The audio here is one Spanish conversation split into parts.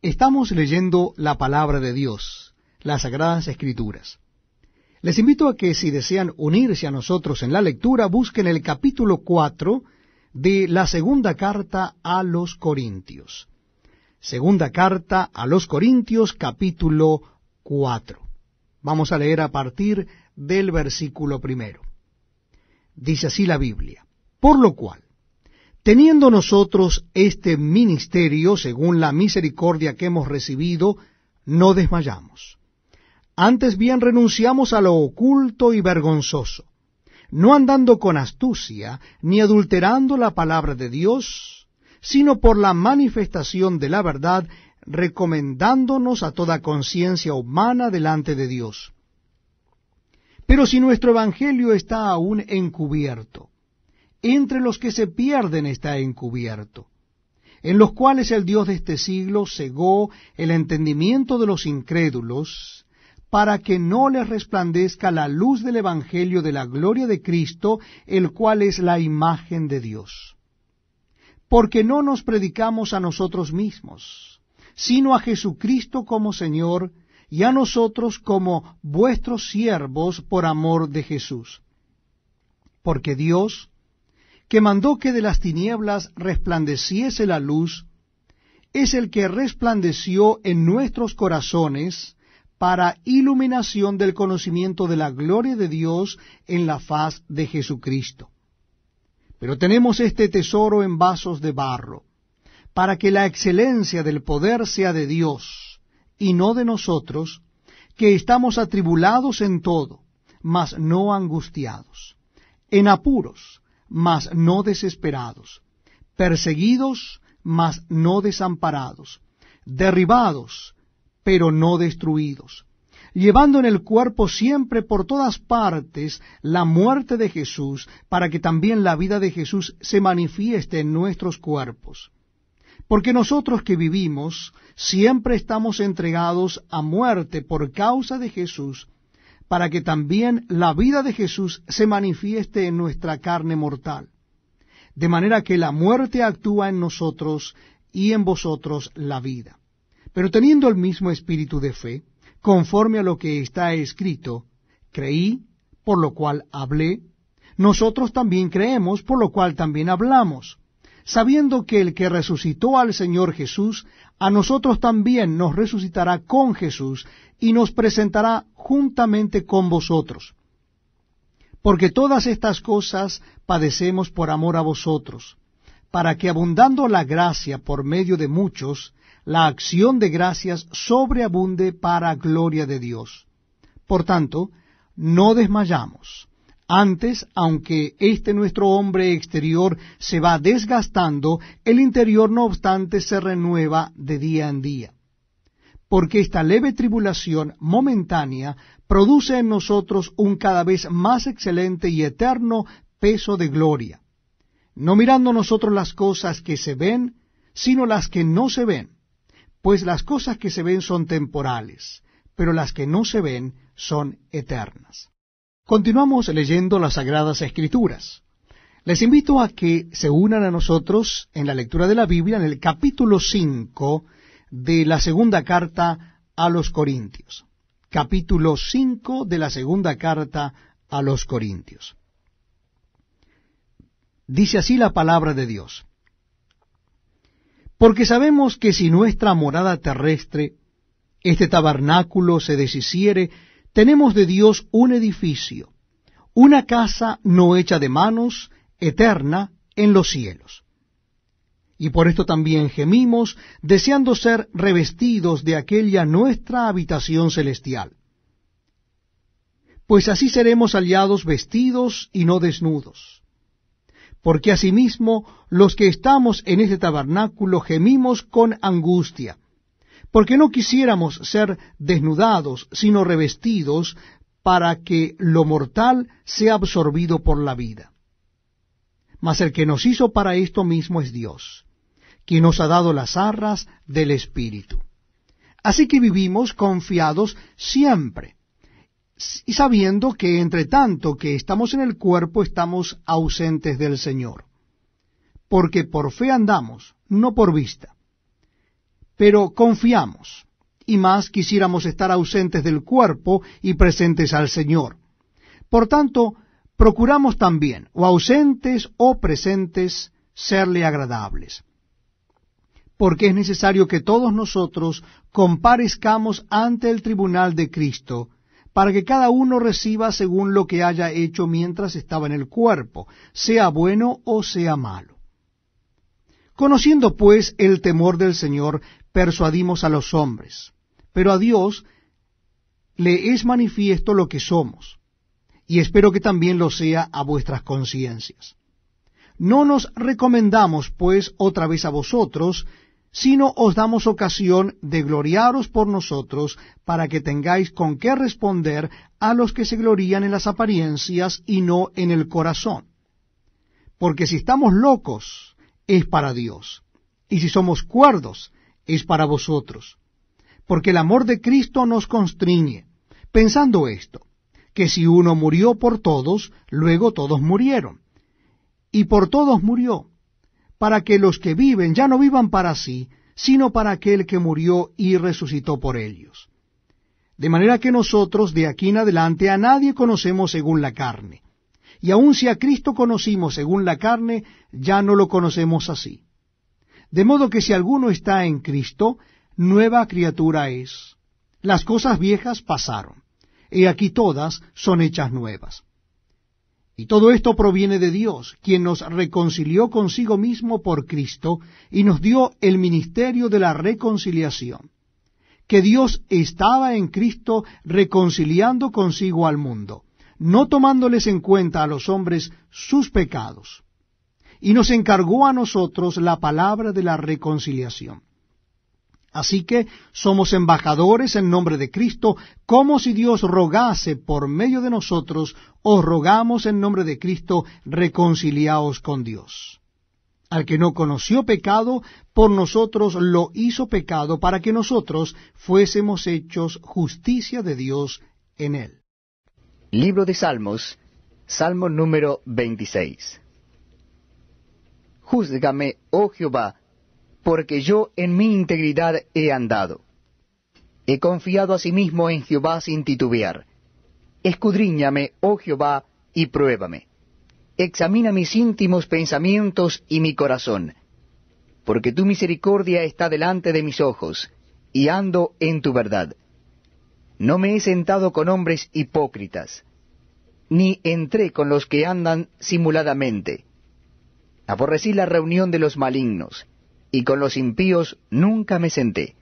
Estamos leyendo la palabra de Dios, las Sagradas Escrituras. Les invito a que si desean unirse a nosotros en la lectura, busquen el capítulo 4 de la segunda carta a los Corintios. Segunda carta a los Corintios, capítulo 4. Vamos a leer a partir del versículo primero. Dice así la Biblia. Por lo cual, Teniendo nosotros este ministerio, según la misericordia que hemos recibido, no desmayamos. Antes bien renunciamos a lo oculto y vergonzoso, no andando con astucia, ni adulterando la palabra de Dios, sino por la manifestación de la verdad, recomendándonos a toda conciencia humana delante de Dios. Pero si nuestro Evangelio está aún encubierto, entre los que se pierden está encubierto, en los cuales el Dios de este siglo cegó el entendimiento de los incrédulos, para que no les resplandezca la luz del Evangelio de la gloria de Cristo, el cual es la imagen de Dios. Porque no nos predicamos a nosotros mismos, sino a Jesucristo como Señor, y a nosotros como vuestros siervos por amor de Jesús. Porque Dios, que mandó que de las tinieblas resplandeciese la luz, es el que resplandeció en nuestros corazones para iluminación del conocimiento de la gloria de Dios en la faz de Jesucristo. Pero tenemos este tesoro en vasos de barro, para que la excelencia del poder sea de Dios, y no de nosotros, que estamos atribulados en todo, mas no angustiados, en apuros, mas no desesperados, perseguidos, mas no desamparados, derribados, pero no destruidos, llevando en el cuerpo siempre por todas partes la muerte de Jesús, para que también la vida de Jesús se manifieste en nuestros cuerpos. Porque nosotros que vivimos siempre estamos entregados a muerte por causa de Jesús, para que también la vida de Jesús se manifieste en nuestra carne mortal, de manera que la muerte actúa en nosotros y en vosotros la vida. Pero teniendo el mismo espíritu de fe, conforme a lo que está escrito, creí, por lo cual hablé, nosotros también creemos, por lo cual también hablamos, sabiendo que el que resucitó al Señor Jesús, a nosotros también nos resucitará con Jesús y nos presentará juntamente con vosotros. Porque todas estas cosas padecemos por amor a vosotros, para que abundando la gracia por medio de muchos, la acción de gracias sobreabunde para gloria de Dios. Por tanto, no desmayamos antes, aunque este nuestro hombre exterior se va desgastando, el interior no obstante se renueva de día en día. Porque esta leve tribulación momentánea produce en nosotros un cada vez más excelente y eterno peso de gloria, no mirando nosotros las cosas que se ven, sino las que no se ven, pues las cosas que se ven son temporales, pero las que no se ven son eternas. Continuamos leyendo las Sagradas Escrituras. Les invito a que se unan a nosotros en la lectura de la Biblia en el capítulo 5 de la segunda carta a los Corintios. Capítulo 5 de la segunda carta a los Corintios. Dice así la palabra de Dios. Porque sabemos que si nuestra morada terrestre, este tabernáculo se deshiciere, tenemos de Dios un edificio, una casa no hecha de manos, eterna en los cielos. Y por esto también gemimos, deseando ser revestidos de aquella nuestra habitación celestial. Pues así seremos aliados vestidos y no desnudos. Porque asimismo los que estamos en este tabernáculo gemimos con angustia porque no quisiéramos ser desnudados, sino revestidos, para que lo mortal sea absorbido por la vida. Mas el que nos hizo para esto mismo es Dios, quien nos ha dado las arras del Espíritu. Así que vivimos confiados siempre, y sabiendo que entre tanto que estamos en el cuerpo estamos ausentes del Señor, porque por fe andamos, no por vista pero confiamos, y más quisiéramos estar ausentes del cuerpo y presentes al Señor. Por tanto, procuramos también, o ausentes o presentes, serle agradables. Porque es necesario que todos nosotros comparezcamos ante el tribunal de Cristo, para que cada uno reciba según lo que haya hecho mientras estaba en el cuerpo, sea bueno o sea malo. Conociendo pues el temor del Señor, persuadimos a los hombres, pero a Dios le es manifiesto lo que somos, y espero que también lo sea a vuestras conciencias. No nos recomendamos pues otra vez a vosotros, sino os damos ocasión de gloriaros por nosotros, para que tengáis con qué responder a los que se glorían en las apariencias y no en el corazón. Porque si estamos locos, es para Dios, y si somos cuerdos, es para vosotros. Porque el amor de Cristo nos constriñe, pensando esto, que si uno murió por todos, luego todos murieron. Y por todos murió para que los que viven ya no vivan para sí, sino para aquel que murió y resucitó por ellos. De manera que nosotros de aquí en adelante a nadie conocemos según la carne. Y aun si a Cristo conocimos según la carne, ya no lo conocemos así. De modo que si alguno está en Cristo, nueva criatura es. Las cosas viejas pasaron, y aquí todas son hechas nuevas. Y todo esto proviene de Dios, quien nos reconcilió consigo mismo por Cristo y nos dio el ministerio de la reconciliación. Que Dios estaba en Cristo reconciliando consigo al mundo, no tomándoles en cuenta a los hombres sus pecados. Y nos encargó a nosotros la palabra de la reconciliación. Así que somos embajadores en nombre de Cristo, como si Dios rogase por medio de nosotros, os rogamos en nombre de Cristo, reconciliaos con Dios. Al que no conoció pecado, por nosotros lo hizo pecado, para que nosotros fuésemos hechos justicia de Dios en él. Libro de Salmos, Salmo número 26. Júzgame, oh Jehová, porque yo en mi integridad he andado. He confiado asimismo en Jehová sin titubear. Escudriñame, oh Jehová, y pruébame. Examina mis íntimos pensamientos y mi corazón, porque tu misericordia está delante de mis ojos, y ando en tu verdad. No me he sentado con hombres hipócritas, ni entré con los que andan simuladamente. Aborrecí la reunión de los malignos, y con los impíos nunca me senté.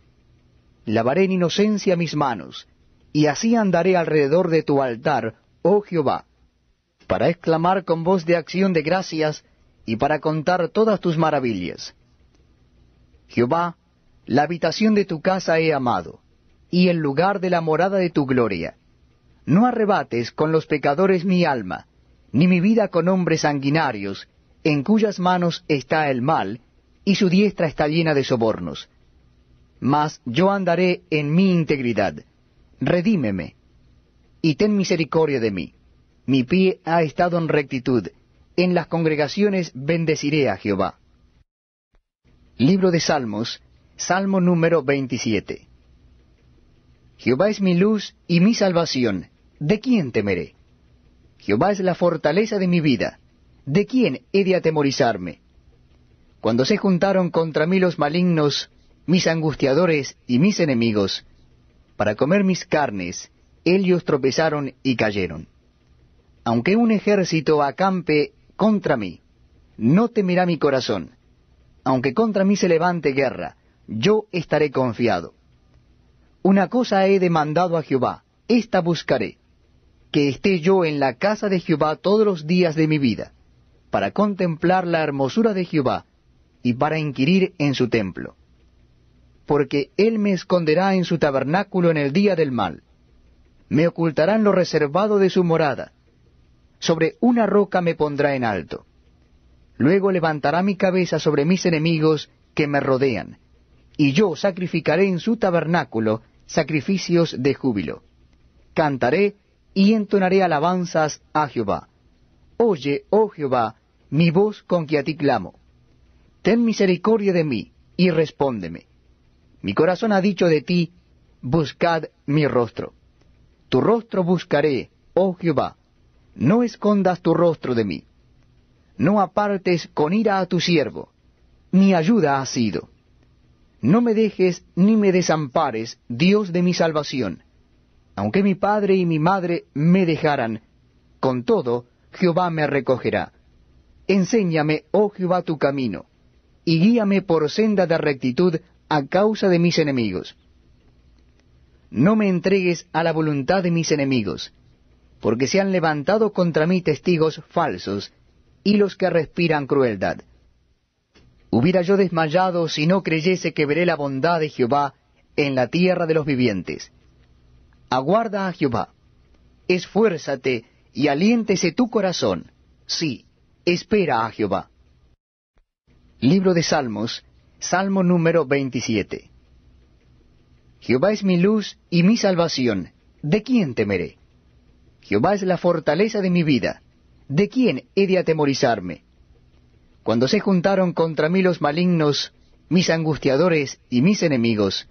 Lavaré en inocencia mis manos, y así andaré alrededor de tu altar, oh Jehová, para exclamar con voz de acción de gracias y para contar todas tus maravillas. Jehová, la habitación de tu casa he amado, y el lugar de la morada de tu gloria. No arrebates con los pecadores mi alma, ni mi vida con hombres sanguinarios, en cuyas manos está el mal, y su diestra está llena de sobornos. Mas yo andaré en mi integridad. Redímeme, y ten misericordia de mí. Mi pie ha estado en rectitud. En las congregaciones bendeciré a Jehová. Libro de Salmos, Salmo número 27. Jehová es mi luz y mi salvación. ¿De quién temeré? Jehová es la fortaleza de mi vida. ¿De quién he de atemorizarme? Cuando se juntaron contra mí los malignos, mis angustiadores y mis enemigos, para comer mis carnes, ellos tropezaron y cayeron. Aunque un ejército acampe contra mí, no temerá mi corazón. Aunque contra mí se levante guerra, yo estaré confiado. Una cosa he demandado a Jehová, esta buscaré, que esté yo en la casa de Jehová todos los días de mi vida, para contemplar la hermosura de Jehová y para inquirir en su templo. Porque él me esconderá en su tabernáculo en el día del mal, me ocultará en lo reservado de su morada, sobre una roca me pondrá en alto. Luego levantará mi cabeza sobre mis enemigos que me rodean, y yo sacrificaré en su tabernáculo sacrificios de júbilo. Cantaré y entonaré alabanzas a Jehová. Oye, oh Jehová, mi voz con que a ti clamo ten misericordia de mí, y respóndeme. Mi corazón ha dicho de ti, buscad mi rostro. Tu rostro buscaré, oh Jehová, no escondas tu rostro de mí. No apartes con ira a tu siervo, mi ayuda ha sido. No me dejes ni me desampares, Dios de mi salvación. Aunque mi padre y mi madre me dejaran, con todo Jehová me recogerá. Enséñame, oh Jehová, tu camino, y guíame por senda de rectitud a causa de mis enemigos. No me entregues a la voluntad de mis enemigos, porque se han levantado contra mí testigos falsos y los que respiran crueldad. Hubiera yo desmayado si no creyese que veré la bondad de Jehová en la tierra de los vivientes. Aguarda a Jehová, esfuérzate y aliéntese tu corazón. Sí, espera a Jehová. Libro de Salmos, Salmo número 27. Jehová es mi luz y mi salvación. ¿De quién temeré? Jehová es la fortaleza de mi vida. ¿De quién he de atemorizarme? Cuando se juntaron contra mí los malignos, mis angustiadores y mis enemigos,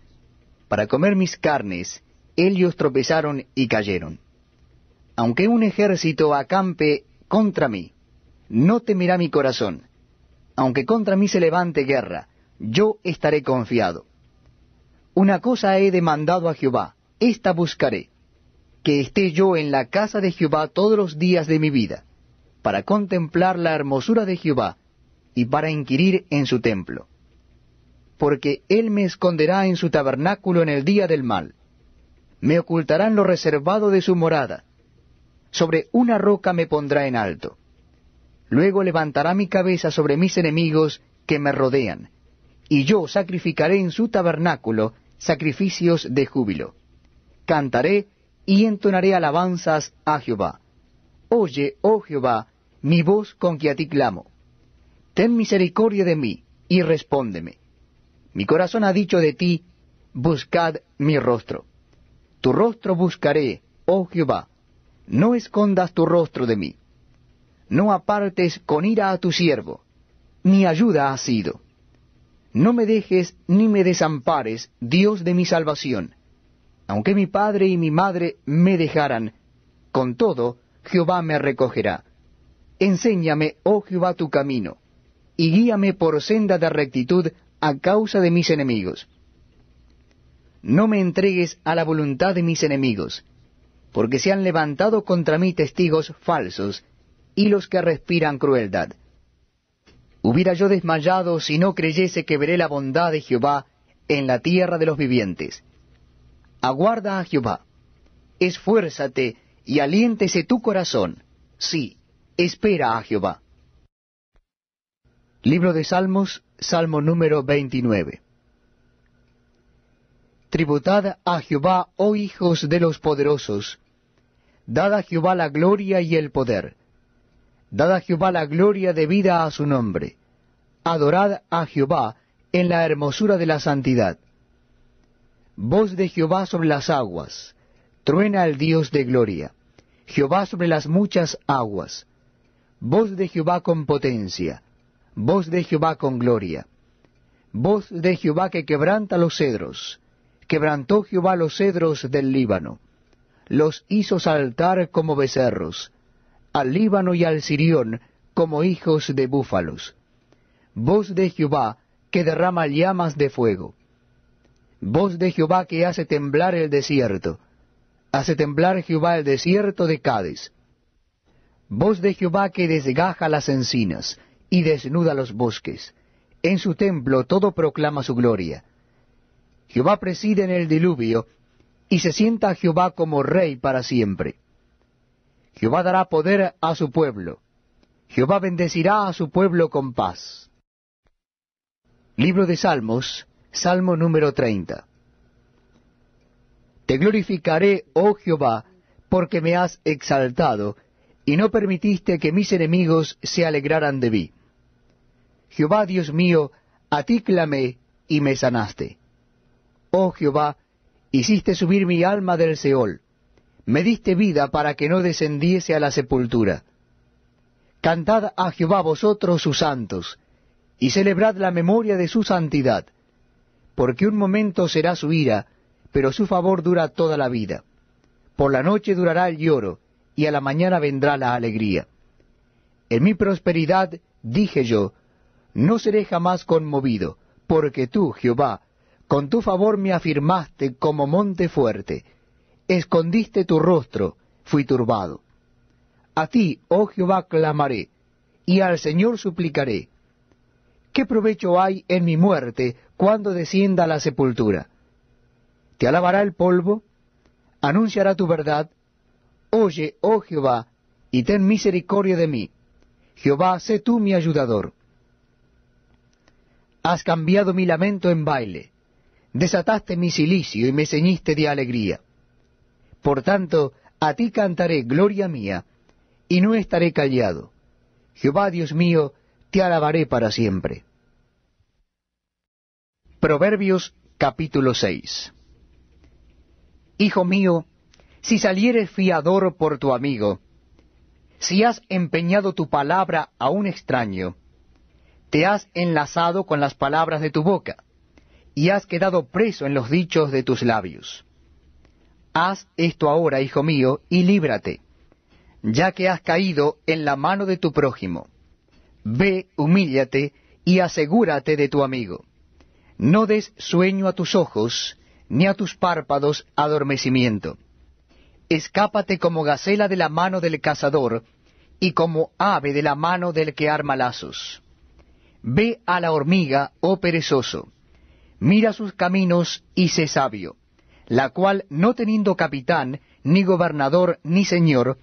para comer mis carnes, ellos tropezaron y cayeron. Aunque un ejército acampe contra mí, no temerá mi corazón. Aunque contra mí se levante guerra, yo estaré confiado. Una cosa he demandado a Jehová, esta buscaré, que esté yo en la casa de Jehová todos los días de mi vida, para contemplar la hermosura de Jehová y para inquirir en su templo. Porque él me esconderá en su tabernáculo en el día del mal, me ocultará en lo reservado de su morada, sobre una roca me pondrá en alto. Luego levantará mi cabeza sobre mis enemigos que me rodean, y yo sacrificaré en su tabernáculo sacrificios de júbilo. Cantaré y entonaré alabanzas a Jehová. Oye, oh Jehová, mi voz con que a ti clamo ten misericordia de mí, y respóndeme. Mi corazón ha dicho de ti, buscad mi rostro. Tu rostro buscaré, oh Jehová, no escondas tu rostro de mí. No apartes con ira a tu siervo, mi ayuda ha sido. No me dejes ni me desampares, Dios de mi salvación. Aunque mi padre y mi madre me dejaran, con todo Jehová me recogerá. Enséñame, oh Jehová, tu camino y guíame por senda de rectitud a causa de mis enemigos. No me entregues a la voluntad de mis enemigos, porque se han levantado contra mí testigos falsos y los que respiran crueldad. Hubiera yo desmayado si no creyese que veré la bondad de Jehová en la tierra de los vivientes. Aguarda a Jehová, esfuérzate y aliéntese tu corazón. Sí, espera a Jehová. Libro de Salmos, Salmo número 29. Tributad a Jehová, oh hijos de los poderosos, dad a Jehová la gloria y el poder, dad a Jehová la gloria debida a su nombre, adorad a Jehová en la hermosura de la santidad. Voz de Jehová sobre las aguas, truena el Dios de gloria, Jehová sobre las muchas aguas, voz de Jehová con potencia, voz de Jehová con gloria, voz de Jehová que quebranta los cedros, quebrantó Jehová los cedros del Líbano, los hizo saltar como becerros, al Líbano y al Sirión como hijos de búfalos, voz de Jehová que derrama llamas de fuego, voz de Jehová que hace temblar el desierto, hace temblar Jehová el desierto de Cádiz, voz de Jehová que desgaja las encinas, y desnuda los bosques. En su templo todo proclama su gloria. Jehová preside en el diluvio, y se sienta Jehová como rey para siempre. Jehová dará poder a su pueblo. Jehová bendecirá a su pueblo con paz. Libro de Salmos, Salmo número 30. Te glorificaré, oh Jehová, porque me has exaltado, y no permitiste que mis enemigos se alegraran de mí. Jehová Dios mío, a ti clamé y me sanaste. Oh Jehová, hiciste subir mi alma del Seol, me diste vida para que no descendiese a la sepultura. Cantad a Jehová vosotros sus santos, y celebrad la memoria de su santidad, porque un momento será su ira, pero su favor dura toda la vida. Por la noche durará el lloro, y a la mañana vendrá la alegría. En mi prosperidad dije yo, no seré jamás conmovido, porque tú, Jehová, con tu favor me afirmaste como monte fuerte, escondiste tu rostro, fui turbado. A ti, oh Jehová, clamaré, y al Señor suplicaré. ¿Qué provecho hay en mi muerte cuando descienda a la sepultura? ¿Te alabará el polvo? ¿Anunciará tu verdad? Oye, oh Jehová, y ten misericordia de mí. Jehová, sé tú mi ayudador. Has cambiado mi lamento en baile, desataste mi silicio y me ceñiste de alegría. Por tanto, a ti cantaré gloria mía, y no estaré callado. Jehová Dios mío, te alabaré para siempre. Proverbios capítulo 6 Hijo mío, si salieres fiador por tu amigo, si has empeñado tu palabra a un extraño, te has enlazado con las palabras de tu boca, y has quedado preso en los dichos de tus labios. Haz esto ahora, hijo mío, y líbrate, ya que has caído en la mano de tu prójimo. Ve, humíllate, y asegúrate de tu amigo. No des sueño a tus ojos, ni a tus párpados adormecimiento. Escápate como gacela de la mano del cazador, y como ave de la mano del que arma lazos. Ve a la hormiga, oh perezoso, mira sus caminos y sé sabio, la cual, no teniendo capitán, ni gobernador, ni señor,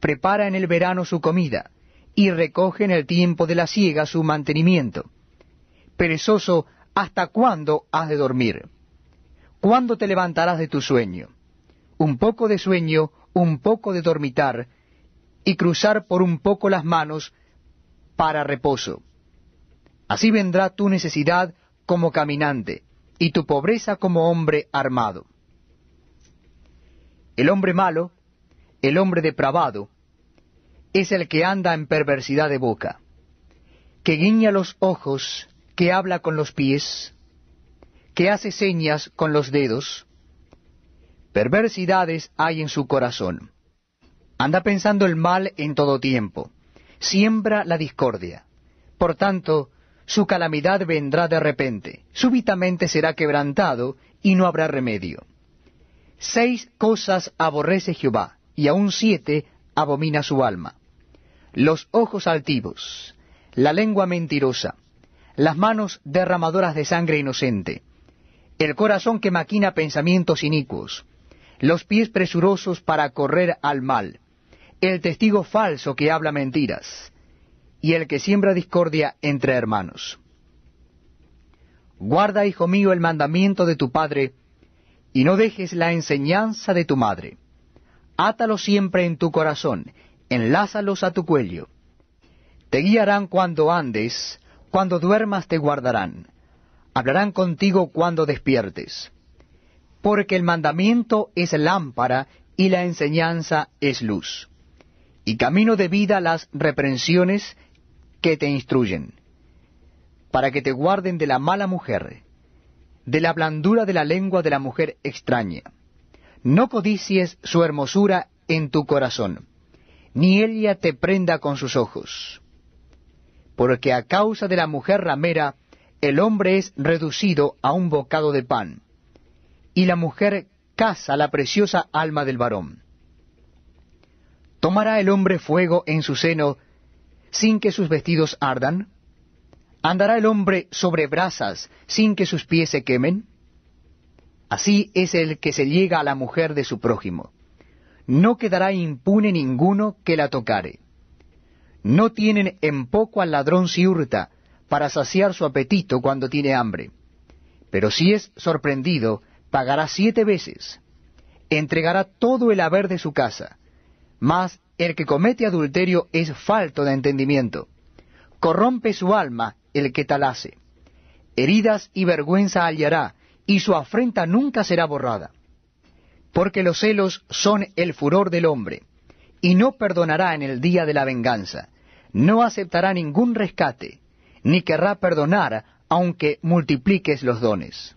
prepara en el verano su comida, y recoge en el tiempo de la siega su mantenimiento. Perezoso, ¿hasta cuándo has de dormir? ¿Cuándo te levantarás de tu sueño? Un poco de sueño, un poco de dormitar, y cruzar por un poco las manos para reposo. Así vendrá tu necesidad como caminante, y tu pobreza como hombre armado. El hombre malo, el hombre depravado, es el que anda en perversidad de boca, que guiña los ojos, que habla con los pies, que hace señas con los dedos. Perversidades hay en su corazón. Anda pensando el mal en todo tiempo. Siembra la discordia. Por tanto, su calamidad vendrá de repente. Súbitamente será quebrantado y no habrá remedio. Seis cosas aborrece Jehová, y aun siete abomina su alma. Los ojos altivos, la lengua mentirosa, las manos derramadoras de sangre inocente, el corazón que maquina pensamientos inicuos, los pies presurosos para correr al mal, el testigo falso que habla mentiras, y el que siembra discordia entre hermanos. Guarda, hijo mío, el mandamiento de tu padre, y no dejes la enseñanza de tu madre. Átalos siempre en tu corazón, enlázalos a tu cuello. Te guiarán cuando andes, cuando duermas te guardarán, hablarán contigo cuando despiertes. Porque el mandamiento es lámpara y la enseñanza es luz. Y camino de vida las reprensiones que te instruyen, para que te guarden de la mala mujer, de la blandura de la lengua de la mujer extraña. No codicies su hermosura en tu corazón, ni ella te prenda con sus ojos porque a causa de la mujer ramera el hombre es reducido a un bocado de pan, y la mujer caza la preciosa alma del varón. ¿Tomará el hombre fuego en su seno sin que sus vestidos ardan? ¿Andará el hombre sobre brasas sin que sus pies se quemen? Así es el que se llega a la mujer de su prójimo. No quedará impune ninguno que la tocare no tienen en poco al ladrón si hurta, para saciar su apetito cuando tiene hambre. Pero si es sorprendido, pagará siete veces. Entregará todo el haber de su casa. Mas el que comete adulterio es falto de entendimiento. Corrompe su alma el que tal hace. Heridas y vergüenza hallará, y su afrenta nunca será borrada. Porque los celos son el furor del hombre y no perdonará en el día de la venganza, no aceptará ningún rescate, ni querrá perdonar aunque multipliques los dones.